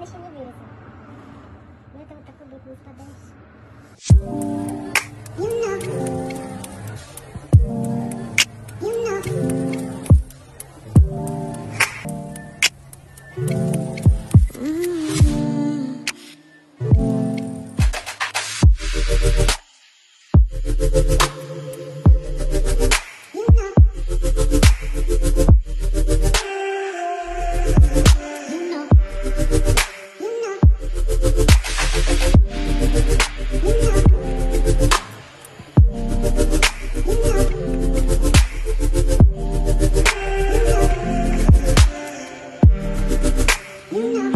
он еще не вырезан. Но это вот такой будет не спадающий. Немного. Ooh.